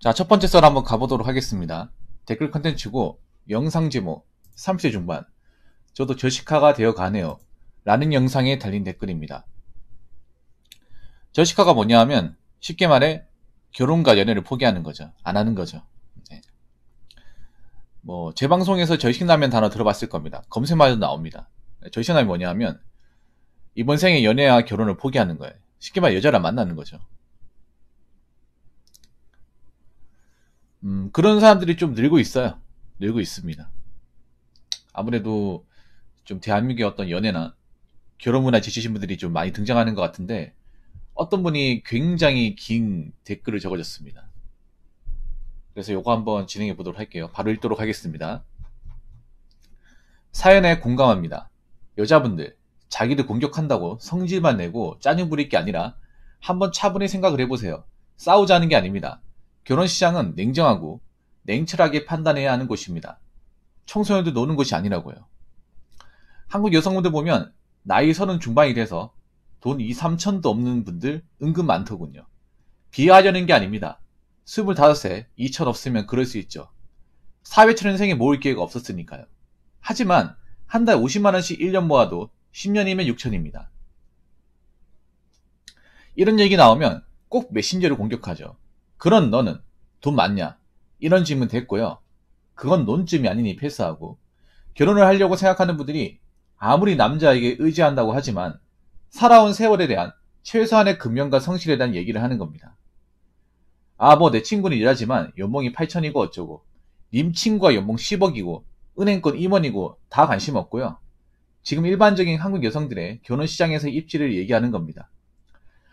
자, 첫 번째 썰 한번 가보도록 하겠습니다. 댓글 컨텐츠고 영상 제목 30대 중반 저도 저시카가 되어 가네요. 라는 영상에 달린 댓글입니다. 저시카가 뭐냐 하면 쉽게 말해 결혼과 연애를 포기하는 거죠. 안 하는 거죠. 네. 뭐, 제 방송에서 저신라면 단어 들어봤을 겁니다. 검색만 해도 나옵니다. 저신라면 뭐냐 하면 이번 생에 연애와 결혼을 포기하는 거예요. 쉽게 말해 여자랑 만나는 거죠. 음, 그런 사람들이 좀 늘고 있어요. 늘고 있습니다. 아무래도 좀 대한민국의 어떤 연애나 결혼 문화 지치신 분들이 좀 많이 등장하는 것 같은데 어떤 분이 굉장히 긴 댓글을 적어줬습니다. 그래서 요거 한번 진행해 보도록 할게요. 바로 읽도록 하겠습니다. 사연에 공감합니다. 여자분들, 자기들 공격한다고 성질만 내고 짜증 부릴 게 아니라 한번 차분히 생각을 해보세요. 싸우자는 게 아닙니다. 결혼 시장은 냉정하고 냉철하게 판단해야 하는 곳입니다. 청소년들 노는 곳이 아니라고요. 한국 여성분들 보면 나이 서른 중반이 돼서 돈 2, 3천도 없는 분들 은근 많더군요. 비하하려는 게 아닙니다. 25세 2천 없으면 그럴 수 있죠. 사회 초년생에 모을 기회가 없었으니까요. 하지만 한 달 50만원씩 1년 모아도 10년이면 6천입니다. 이런 얘기 나오면 꼭 메신저를 공격하죠. 그런 너는 돈 많냐? 이런 질문 됐고요. 그건 논쯤이 아니니 패스하고 결혼을 하려고 생각하는 분들이 아무리 남자에게 의지한다고 하지만 살아온 세월에 대한 최소한의 근면과 성실에 대한 얘기를 하는 겁니다. 아, 뭐 내 친구는 일하지만 연봉이 8천이고 어쩌고 님 친구가 연봉 10억이고 은행권 임원이고 다 관심 없고요. 지금 일반적인 한국 여성들의 결혼 시장에서 입지를 얘기하는 겁니다.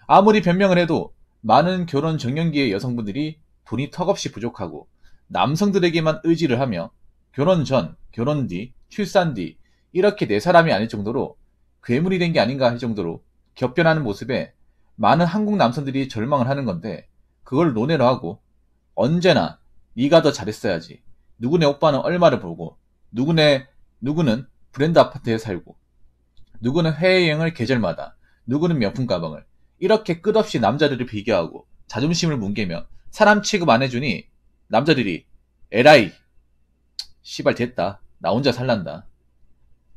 아무리 변명을 해도 많은 결혼 정년기의 여성분들이 돈이 턱없이 부족하고 남성들에게만 의지를 하며 결혼 전, 결혼 뒤, 출산 뒤 이렇게 내 사람이 아닐 정도로 괴물이 된 게 아닌가 할 정도로 격변하는 모습에 많은 한국 남성들이 절망을 하는 건데 그걸 논외로 하고 언제나 네가 더 잘했어야지. 누구네 오빠는 얼마를 벌고 누구네 누구는 브랜드 아파트에 살고 누구는 해외여행을 계절마다 누구는 명품 가방을 이렇게 끝없이 남자들을 비교하고 자존심을 뭉개며 사람 취급 안 해주니 남자들이 에라이 시발 됐다. 나 혼자 살란다.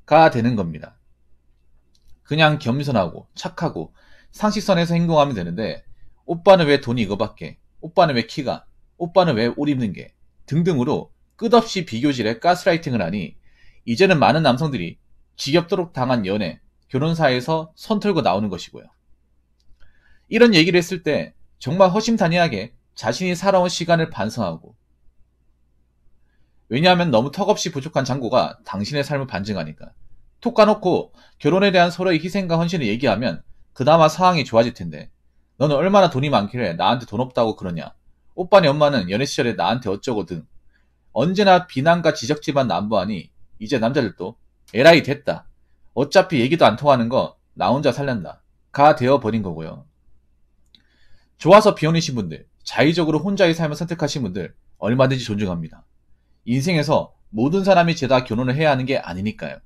가 되는 겁니다. 그냥 겸손하고 착하고 상식선에서 행동하면 되는데 오빠는 왜 돈이 이거밖에? 오빠는 왜 키가? 오빠는 왜 옷 입는 게? 등등으로 끝없이 비교질에 가스라이팅을 하니 이제는 많은 남성들이 지겹도록 당한 연애, 결혼사에서 손 털고 나오는 것이고요. 이런 얘기를 했을 때 정말 허심탄회하게 자신이 살아온 시간을 반성하고 왜냐하면 너무 턱없이 부족한 장고가 당신의 삶을 반증하니까. 톡 까놓고 결혼에 대한 서로의 희생과 헌신을 얘기하면 그나마 상황이 좋아질 텐데 너는 얼마나 돈이 많길래 나한테 돈 없다고 그러냐? 오빠네 엄마는 연애 시절에 나한테 어쩌고 등. 언제나 비난과 지적지만 남부하니 이제 남자들도 에라이 됐다. 어차피 얘기도 안 통하는 거 나 혼자 살란다 가 되어버린 거고요 좋아서 비혼이신 분들, 자의적으로 혼자의 삶을 선택하신 분들 얼마든지 존중합니다. 인생에서 모든 사람이 죄다 결혼을 해야 하는 게 아니니까요.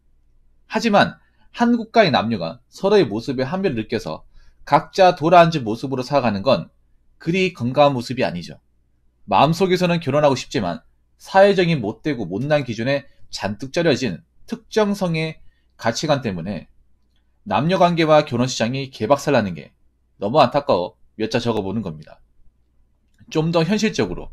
하지만 한 국가의 남녀가 서로의 모습에 한별을 느껴서 각자 돌아앉은 모습으로 살아가는 건 그리 건강한 모습이 아니죠. 마음속에서는 결혼하고 싶지만 사회적인 못되고 못난 기준에 잔뜩 절여진 특정성의 가치관 때문에 남녀 관계와 결혼 시장이 개박살나는 게 너무 안타까워 몇 자 적어보는 겁니다. 좀 더 현실적으로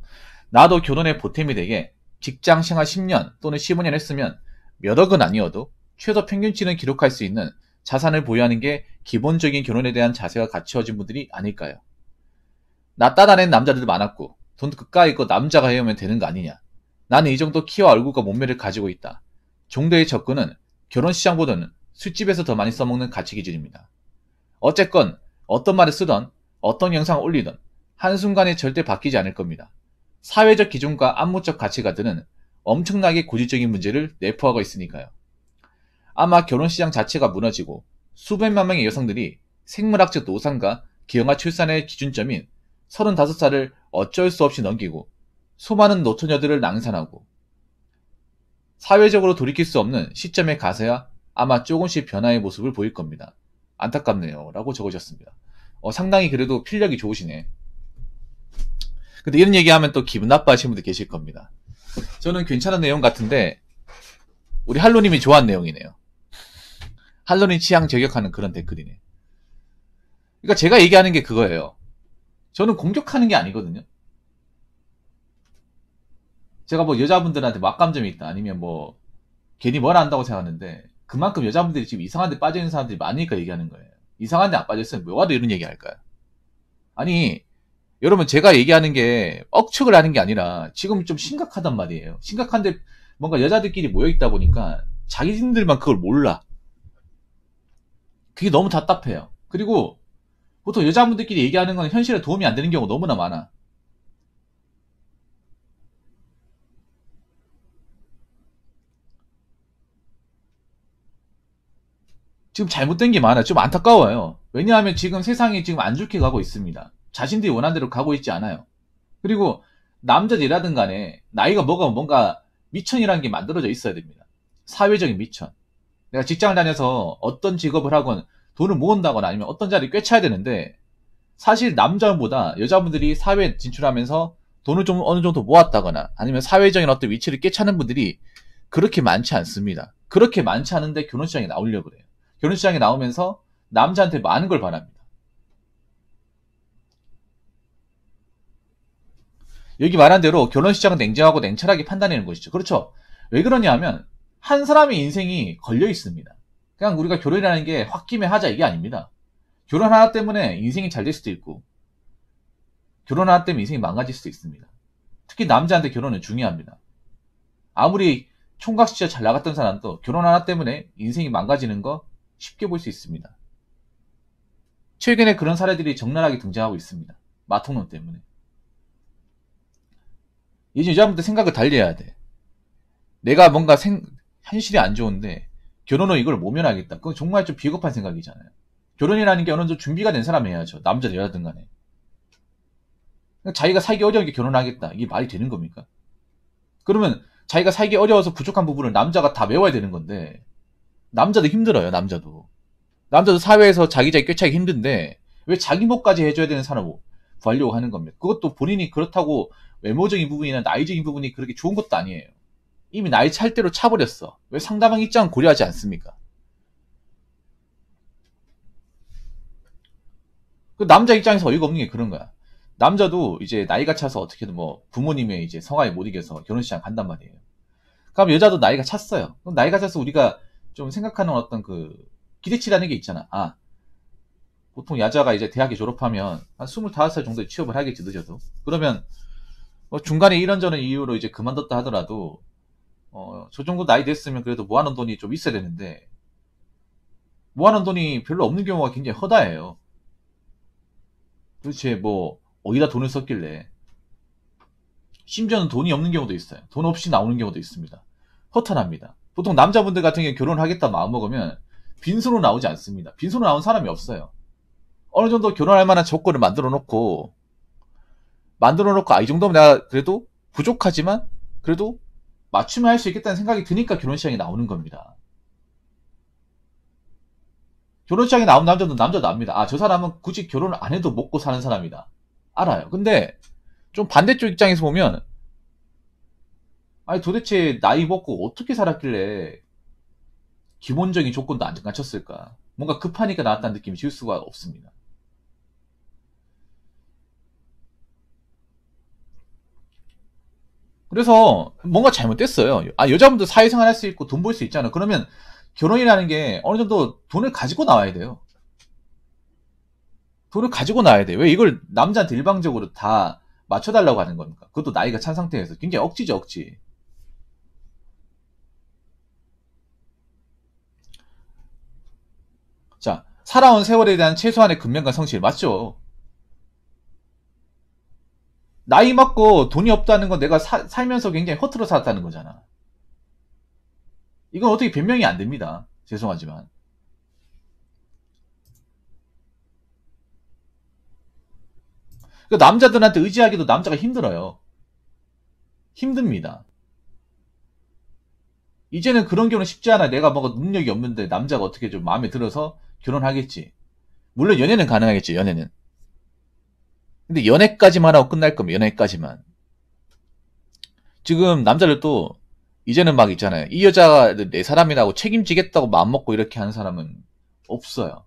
나도 결혼에 보탬이 되게 직장 생활 10년 또는 15년 했으면 몇 억은 아니어도 최소 평균치는 기록할 수 있는 자산을 보유하는 게 기본적인 결혼에 대한 자세가 갖추어진 분들이 아닐까요? 나 따다낸 남자들도 많았고 돈 그까이 거 남자가 해오면 되는 거 아니냐. 나는 이 정도 키와 얼굴과 몸매를 가지고 있다. 정도의 접근은 결혼 시장보다는 술집에서 더 많이 써먹는 가치 기준입니다. 어쨌건 어떤 말을 쓰던 어떤 영상을 올리든 한순간에 절대 바뀌지 않을 겁니다. 사회적 기준과 안무적 가치가 드는 엄청나게 고질적인 문제를 내포하고 있으니까요. 아마 결혼시장 자체가 무너지고 수백만 명의 여성들이 생물학적 노산과 기형아 출산의 기준점인 35살을 어쩔 수 없이 넘기고 수많은 노처녀들을 낭산하고 사회적으로 돌이킬 수 없는 시점에 가서야 아마 조금씩 변화의 모습을 보일 겁니다. 안타깝네요. 라고 적어졌습니다. 어, 상당히 그래도 필력이 좋으시네. 근데 이런 얘기하면 또 기분 나빠하시는 분들 계실 겁니다. 저는 괜찮은 내용 같은데 우리 할로님이 좋아하는 내용이네요. 할로님 취향 저격하는 그런 댓글이네. 그러니까 제가 얘기하는 게 그거예요. 저는 공격하는 게 아니거든요. 제가 뭐 여자분들한테 막감점이 있다 아니면 뭐 괜히 뭘 안다고 생각하는데 그만큼 여자분들이 지금 이상한 데 빠져 있는 사람들이 많으니까 얘기하는 거예요. 이상한 데 안 빠졌으면 뭐가 이런 얘기 할까요? 아니 여러분 제가 얘기하는 게 억측을 하는 게 아니라 지금 좀 심각하단 말이에요. 심각한데 뭔가 여자들끼리 모여있다 보니까 자기들만 그걸 몰라. 그게 너무 답답해요. 그리고 보통 여자분들끼리 얘기하는 건 현실에 도움이 안 되는 경우가 너무나 많아. 지금 잘못된 게 많아. 좀 안타까워요. 왜냐하면 지금 세상이 지금 안 좋게 가고 있습니다. 자신들이 원하는 대로 가고 있지 않아요. 그리고 남자들이라든 간에 나이가 뭐가 뭔가 미천이라는 게 만들어져 있어야 됩니다. 사회적인 미천. 내가 직장을 다녀서 어떤 직업을 하건 돈을 모은다거나 아니면 어떤 자리를 꿰차야 되는데 사실 남자보다 여자분들이 사회에 진출하면서 돈을 좀 어느 정도 모았다거나 아니면 사회적인 어떤 위치를 꿰차는 분들이 그렇게 많지 않습니다. 그렇게 많지 않은데 결혼시장에 나오려고 그래요. 결혼시장에 나오면서 남자한테 많은 걸 바랍니다. 여기 말한 대로 결혼시장은 냉정하고 냉철하게 판단하는 것이죠. 그렇죠. 왜 그러냐 하면 한 사람의 인생이 걸려 있습니다. 그냥 우리가 결혼이라는 게 홧김에 하자 이게 아닙니다. 결혼 하나 때문에 인생이 잘 될 수도 있고 결혼 하나 때문에 인생이 망가질 수도 있습니다. 특히 남자한테 결혼은 중요합니다. 아무리 총각 시절 잘 나갔던 사람도 결혼 하나 때문에 인생이 망가지는 거 쉽게 볼 수 있습니다. 최근에 그런 사례들이 적나라하게 등장하고 있습니다. 마통론 때문에. 이제 여자분들 생각을 달리해야 돼. 내가 뭔가 생, 현실이 안 좋은데 결혼 후 이걸 모면하겠다. 그건 정말 좀 비겁한 생각이잖아요. 결혼이라는 게 어느 정도 준비가 된 사람이 해야죠. 남자든 여자든 간에. 자기가 살기 어려우니까 결혼하겠다. 이게 말이 되는 겁니까? 그러면 자기가 살기 어려워서 부족한 부분을 남자가 다 메워야 되는 건데 남자도 힘들어요. 남자도. 남자도 사회에서 자기 자기 꿰차기 힘든데 왜 자기 목까지 해줘야 되는 사람을 구하려고 하는 겁니다. 그것도 본인이 그렇다고 외모적인 부분이나 나이적인 부분이 그렇게 좋은 것도 아니에요. 이미 나이 찰 대로 차버렸어. 왜 상대방 입장을 고려하지 않습니까? 그 남자 입장에서 어이가 없는 게 그런 거야. 남자도 이제 나이가 차서 어떻게든 뭐 부모님의 이제 성화에 못 이겨서 결혼식장 간단 말이에요. 그럼 여자도 나이가 찼어요. 그럼 나이가 차서 우리가 좀 생각하는 어떤 그 기대치라는 게 있잖아. 아, 보통 여자가 이제 대학에 졸업하면 한 25살 정도에 취업을 하겠지, 늦어도. 그러면 뭐 중간에 이런저런 이유로 이제 그만뒀다 하더라도 어, 저 정도 나이 됐으면 그래도 모아놓은 돈이 좀 있어야 되는데 모아놓은 돈이 별로 없는 경우가 굉장히 허다해요. 도대체 뭐 어디다 돈을 썼길래 심지어는 돈이 없는 경우도 있어요. 돈 없이 나오는 경우도 있습니다. 허탄합니다. 보통 남자분들 같은 경우 결혼을 하겠다 마음먹으면 빈손으로 나오지 않습니다. 빈손으로 나온 사람이 없어요. 어느 정도 결혼할 만한 조건을 만들어 놓고 만들어 놓고 아, 이 정도면 내가 그래도 부족하지만 그래도 맞춤을 할 수 있겠다는 생각이 드니까 결혼 시장에 나오는 겁니다. 결혼 시장에 나온 남자도 남자도 압니다. 아, 저 사람은 굳이 결혼을 안 해도 먹고 사는 사람이다. 알아요. 근데 좀 반대쪽 입장에서 보면 아니 도대체 나이 먹고 어떻게 살았길래 기본적인 조건도 안 갖췄을까? 뭔가 급하니까 나왔다는 느낌이 들 수가 없습니다. 그래서 뭔가 잘못됐어요. 아, 여자분도 사회생활 할 수 있고 돈 벌 수 있잖아. 그러면 결혼이라는 게 어느 정도 돈을 가지고 나와야 돼요. 돈을 가지고 나와야 돼. 왜 이걸 남자한테 일방적으로 다 맞춰달라고 하는 겁니까? 그것도 나이가 찬 상태에서. 굉장히 억지죠, 억지. 자, 살아온 세월에 대한 최소한의 근면과 성실. 맞죠? 나이 먹고 돈이 없다는 건 내가 사, 살면서 굉장히 허투루 살았다는 거잖아. 이건 어떻게 변명이 안 됩니다. 죄송하지만. 그 남자들한테 의지하기도 남자가 힘들어요. 힘듭니다. 이제는 그런 경우는 쉽지 않아. 내가 뭐가 능력이 없는데 남자가 어떻게 좀 마음에 들어서 결혼하겠지. 물론 연애는 가능하겠지, 연애는. 근데 연애까지만 하고 끝날 거면 연애까지만. 지금 남자들도 이제는 막 있잖아요. 이 여자가 내 사람이라고 책임지겠다고 마음 먹고 이렇게 하는 사람은 없어요.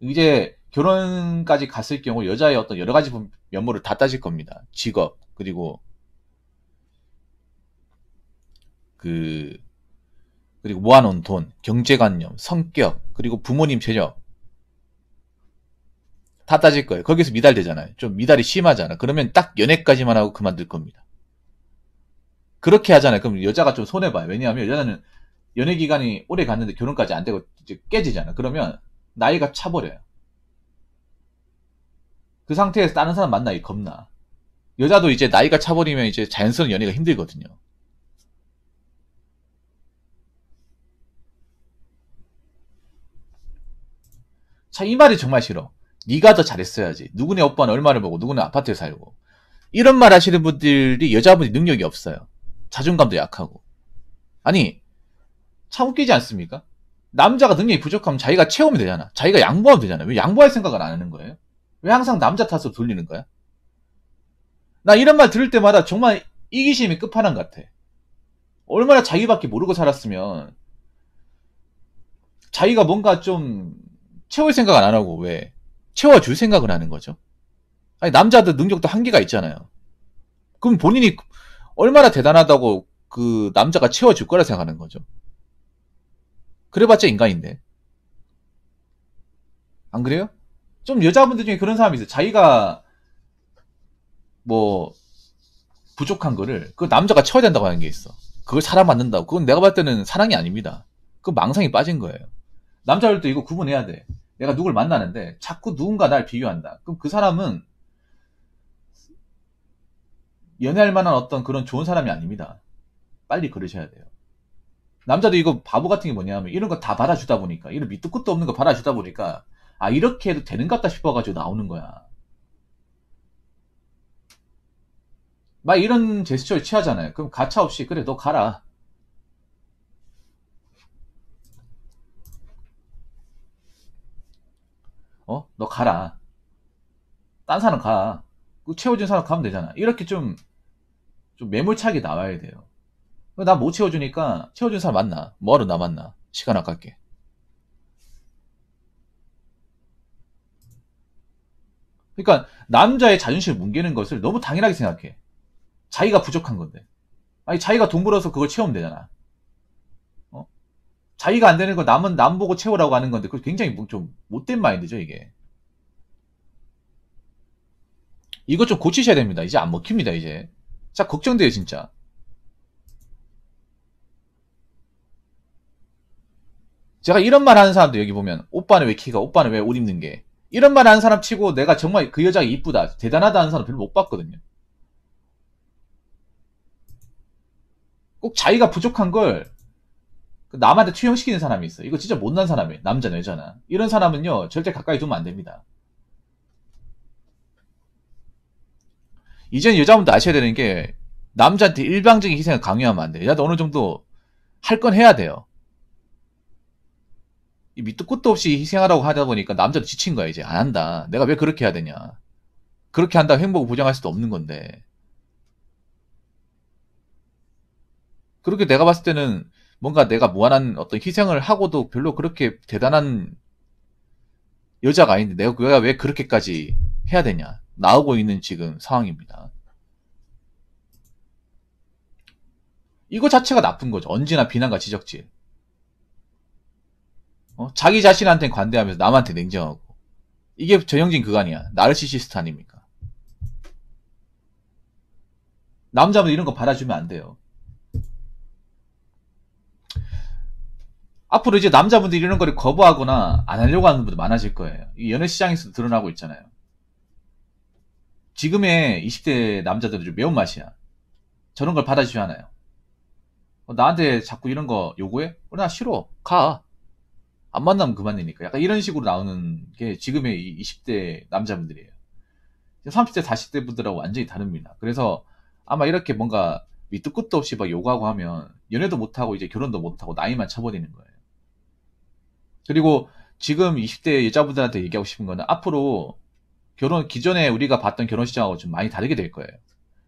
이제 결혼까지 갔을 경우 여자의 어떤 여러 가지 면모를 다 따질 겁니다. 직업, 그리고 그 그리고 모아놓은 돈, 경제관념, 성격, 그리고 부모님 재력 다 따질 거예요. 거기서 미달되잖아요. 좀 미달이 심하잖아. 그러면 딱 연애까지만 하고 그만둘 겁니다. 그렇게 하잖아요. 그럼 여자가 좀 손해봐요. 왜냐하면 여자는 연애 기간이 오래 갔는데 결혼까지 안 되고 이제 깨지잖아. 그러면 나이가 차버려요. 그 상태에서 다른 사람 만나기 겁나. 여자도 이제 나이가 차버리면 이제 자연스러운 연애가 힘들거든요. 자, 이 말이 정말 싫어. 네가 더 잘했어야지. 누구네 오빠는 얼마를 보고 누구네 아파트에 살고. 이런 말 하시는 분들이 여자분이 능력이 없어요. 자존감도 약하고. 아니, 참 웃기지 않습니까? 남자가 능력이 부족하면 자기가 채우면 되잖아. 자기가 양보하면 되잖아. 왜 양보할 생각을 안 하는 거예요? 왜 항상 남자 탓으로 돌리는 거야? 나 이런 말 들을 때마다 정말 이기심이 끝판왕 같아. 얼마나 자기밖에 모르고 살았으면 자기가 뭔가 좀 채울 생각 안 하고 왜 채워줄 생각을 하는 거죠? 아니 남자들 능력도 한계가 있잖아요. 그럼 본인이 얼마나 대단하다고 그 남자가 채워줄 거라 생각하는 거죠. 그래봤자 인간인데. 안 그래요? 좀 여자분들 중에 그런 사람이 있어요. 자기가 뭐 부족한 거를 그 남자가 채워야 된다고 하는 게 있어. 그걸 사람 만든다고. 그건 내가 봤을 때는 사랑이 아닙니다. 그 망상이 빠진 거예요. 남자들도 이거 구분해야 돼. 내가 누굴 만나는데 자꾸 누군가 날 비교한다. 그럼 그 사람은 연애할 만한 어떤 그런 좋은 사람이 아닙니다. 빨리 그러셔야 돼요. 남자도 이거 바보 같은 게 뭐냐면 이런 거 다 받아주다 보니까 이런 밑도 끝도 없는 거 받아주다 보니까 아 이렇게 해도 되는 것 같다 싶어가지고 나오는 거야. 막 이런 제스처를 취하잖아요. 그럼 가차 없이 그래 너 가라. 어? 너 가라. 딴 사람 가. 그 채워준 사람 가면 되잖아. 이렇게 좀, 좀 매몰차게 나와야 돼요. 나 못 채워주니까 채워준 사람 만나. 뭐하러 나 만나. 시간 아깝게. 그러니까 남자의 자존심을 뭉개는 것을 너무 당연하게 생각해. 자기가 부족한 건데. 아니 자기가 돈 벌어서 그걸 채우면 되잖아. 어? 자기가 안 되는 거 남은 남 보고 채우라고 하는 건데 그 굉장히 뭐좀 못된 마인드죠 이게. 이거 좀 고치셔야 됩니다. 이제 안 먹힙니다 이제. 자 걱정돼요 진짜. 제가 이런 말 하는 사람도 여기 보면 오빠는 왜 키가 오빠는 왜 옷 입는 게 이런 말 하는 사람 치고 내가 정말 그 여자가 이쁘다 대단하다 하는 사람 별로 못 봤거든요. 꼭 자기가 부족한 걸그 남한테 투영시키는 사람이 있어. 이거 진짜 못난 사람이에요. 남자나 여자나. 이런 사람은요, 절대 가까이 두면 안 됩니다. 이제는 여자분도 아셔야 되는 게, 남자한테 일방적인 희생을 강요하면 안 돼요. 여자도 어느 정도 할 건 해야 돼요. 이 밑도 끝도 없이 희생하라고 하다 보니까 남자도 지친 거야, 이제. 안 한다. 내가 왜 그렇게 해야 되냐. 그렇게 한다고 행복을 보장할 수도 없는 건데. 그렇게 내가 봤을 때는 뭔가 내가 무한한 어떤 희생을 하고도 별로 그렇게 대단한 여자가 아닌데 내가 그가 왜 그렇게까지 해야 되냐 나오고 있는 지금 상황입니다. 이거 자체가 나쁜 거죠. 언제나 비난과 지적질. 어? 자기 자신한테 관대하면서 남한테 냉정하고. 이게 전형진 그간이야. 나르시시스트 아닙니까? 남자분 이런 거 받아주면 안 돼요. 앞으로 이제 남자분들이 이런 거를 거부하거나 안 하려고 하는 분들 많아질 거예요. 이 연애 시장에서 드러나고 있잖아요. 지금의 20대 남자들은 좀 매운맛이야. 저런 걸 받아주지 않아요. 어, 나한테 자꾸 이런 거 요구해? 어, 나 싫어. 가. 안 만나면 그만이니까. 약간 이런 식으로 나오는 게 지금의 20대 남자분들이에요. 30대, 40대 분들하고 완전히 다릅니다. 그래서 아마 이렇게 뭔가 밑도 끝도 없이 막 요구하고 하면 연애도 못하고 이제 결혼도 못하고 나이만 쳐버리는 거예요. 그리고 지금 20대 여자분들한테 얘기하고 싶은 거는 앞으로 결혼 기존에 우리가 봤던 결혼 시장하고 좀 많이 다르게 될 거예요.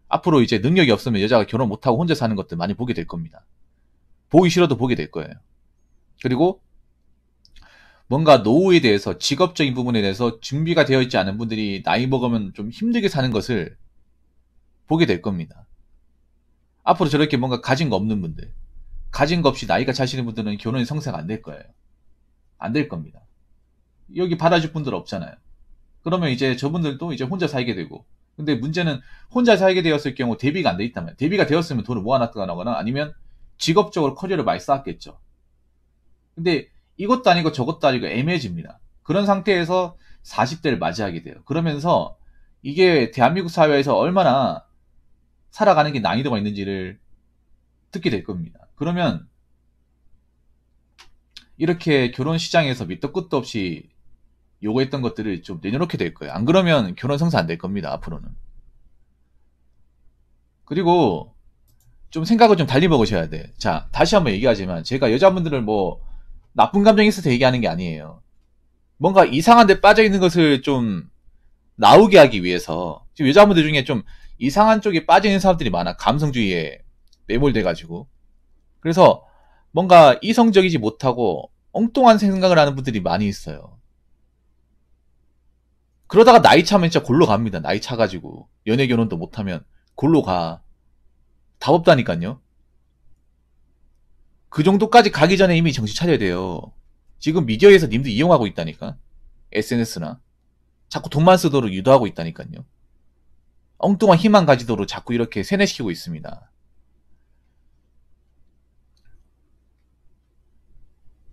앞으로 이제 능력이 없으면 여자가 결혼 못하고 혼자 사는 것들 많이 보게 될 겁니다. 보기 싫어도 보게 될 거예요. 그리고 뭔가 노후에 대해서 직업적인 부분에 대해서 준비가 되어 있지 않은 분들이 나이 먹으면 좀 힘들게 사는 것을 보게 될 겁니다. 앞으로 저렇게 뭔가 가진 거 없는 분들, 가진 거 없이 나이가 차시는 분들은 결혼이 성사가 안 될 거예요. 안 될 겁니다. 여기 받아줄 분들 없잖아요. 그러면 이제 저분들도 이제 혼자 살게 되고, 근데 문제는 혼자 살게 되었을 경우 대비가 안 돼 있다면, 대비가 되었으면 돈을 모아놨거나 아니면 직업적으로 커리어를 많이 쌓았겠죠. 근데 이것도 아니고 저것도 아니고 애매해집니다. 그런 상태에서 40대를 맞이하게 돼요. 그러면서 이게 대한민국 사회에서 얼마나 살아가는 게 난이도가 있는지를 듣게 될 겁니다. 그러면 이렇게 결혼 시장에서 밑도 끝도 없이 요구했던 것들을 좀 내려놓게 될 거예요. 안 그러면 결혼 성사 안 될 겁니다. 앞으로는. 그리고 좀 생각을 좀 달리 먹으셔야 돼. 자, 다시 한번 얘기하지만 제가 여자분들을 뭐 나쁜 감정이 있어서 얘기하는 게 아니에요. 뭔가 이상한 데 빠져 있는 것을 좀 나오게 하기 위해서 지금 여자분들 중에 좀 이상한 쪽에 빠져 있는 사람들이 많아. 감성주의에 매몰돼 가지고. 그래서 뭔가 이성적이지 못하고 엉뚱한 생각을 하는 분들이 많이 있어요. 그러다가 나이 차면 진짜 골로 갑니다. 나이 차가지고. 연애 결혼도 못하면 골로 가. 답 없다니까요. 그 정도까지 가기 전에 이미 정신 차려야 돼요. 지금 미디어에서 님들 이용하고 있다니까. SNS나. 자꾸 돈만 쓰도록 유도하고 있다니까요. 엉뚱한 희망 가지도록 자꾸 이렇게 세뇌시키고 있습니다.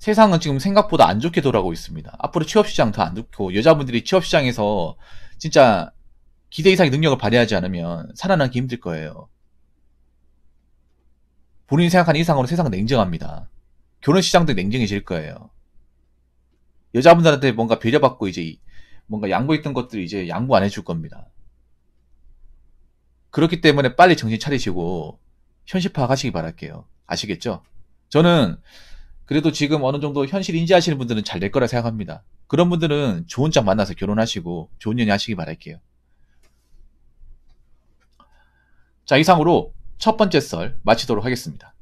세상은 지금 생각보다 안 좋게 돌아가고 있습니다. 앞으로 취업시장 더 안 좋고 여자분들이 취업시장에서 진짜 기대 이상의 능력을 발휘하지 않으면 살아남기 힘들 거예요. 본인이 생각하는 이상으로 세상은 냉정합니다. 결혼 시장도 냉정해질 거예요. 여자분들한테 뭔가 배려받고 이제 뭔가 양보했던 것들 이제 양보 안 해줄 겁니다. 그렇기 때문에 빨리 정신 차리시고 현실 파악하시기 바랄게요. 아시겠죠? 저는 그래도 지금 어느 정도 현실 인지하시는 분들은 잘 될 거라 생각합니다. 그런 분들은 좋은 짝 만나서 결혼하시고 좋은 연애 하시기 바랄게요. 자, 이상으로 첫 번째 썰 마치도록 하겠습니다.